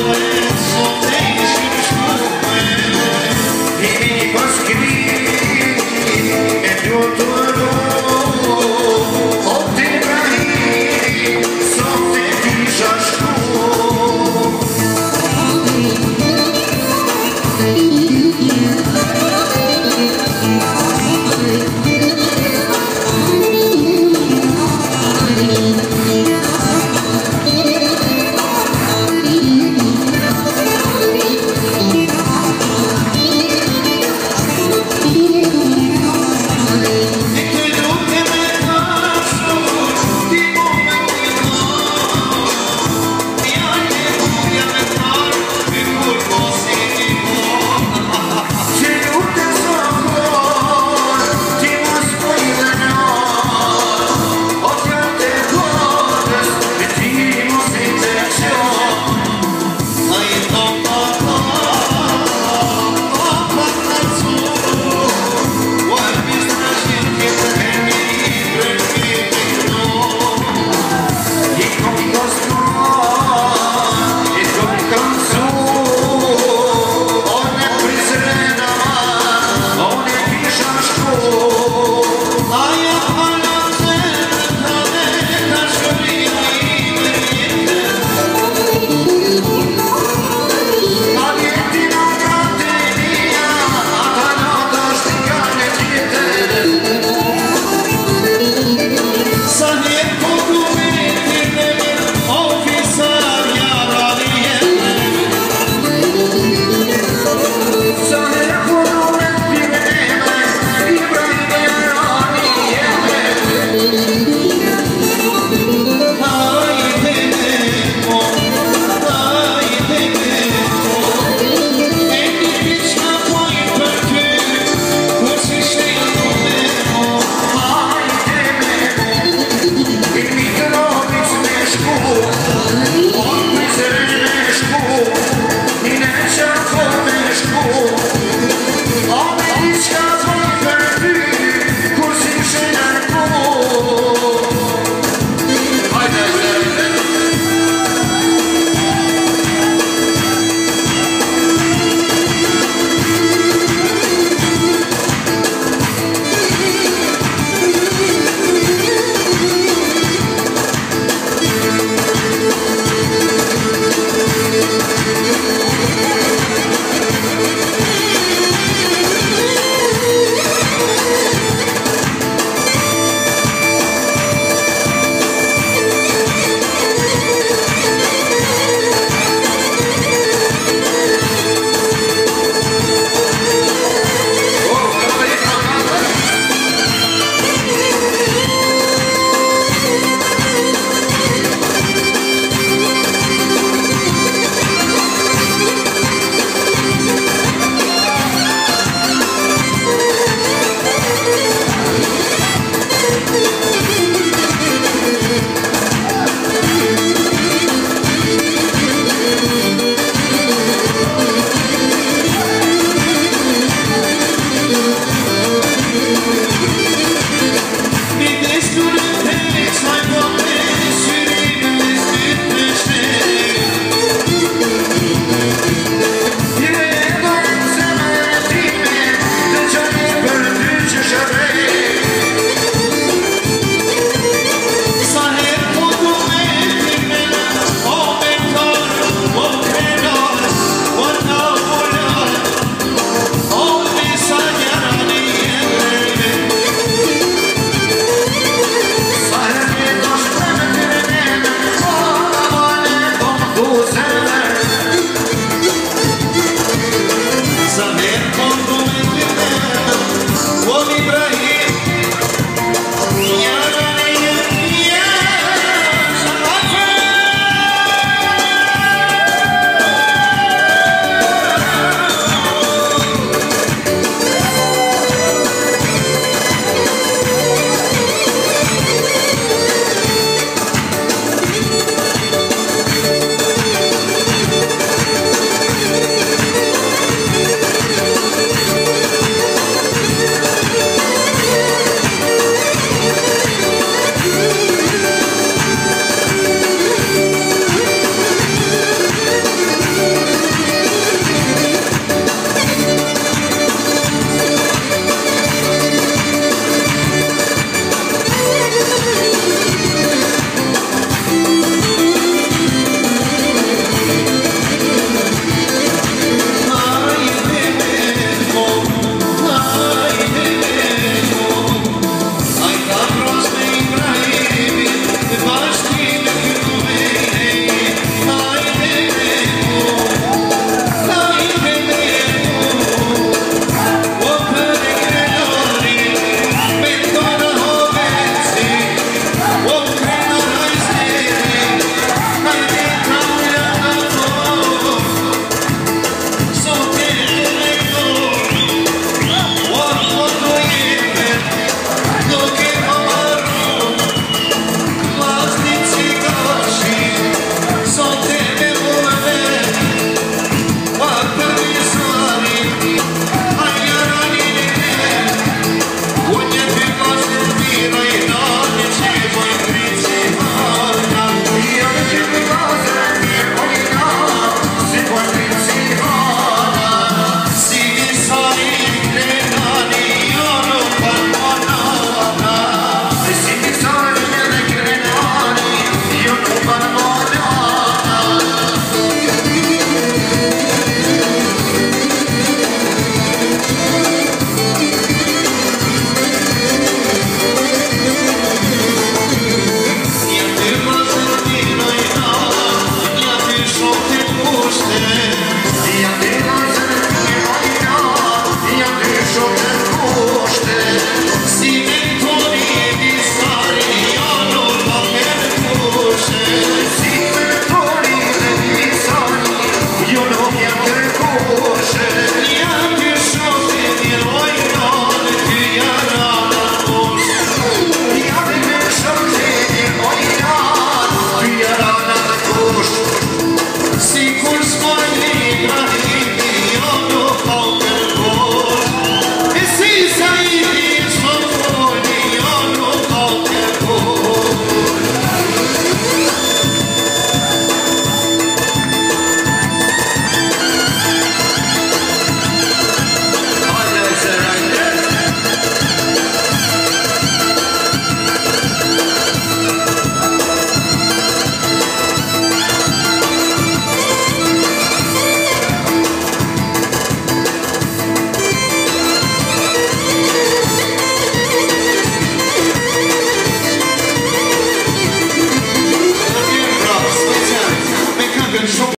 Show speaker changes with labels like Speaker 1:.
Speaker 1: away.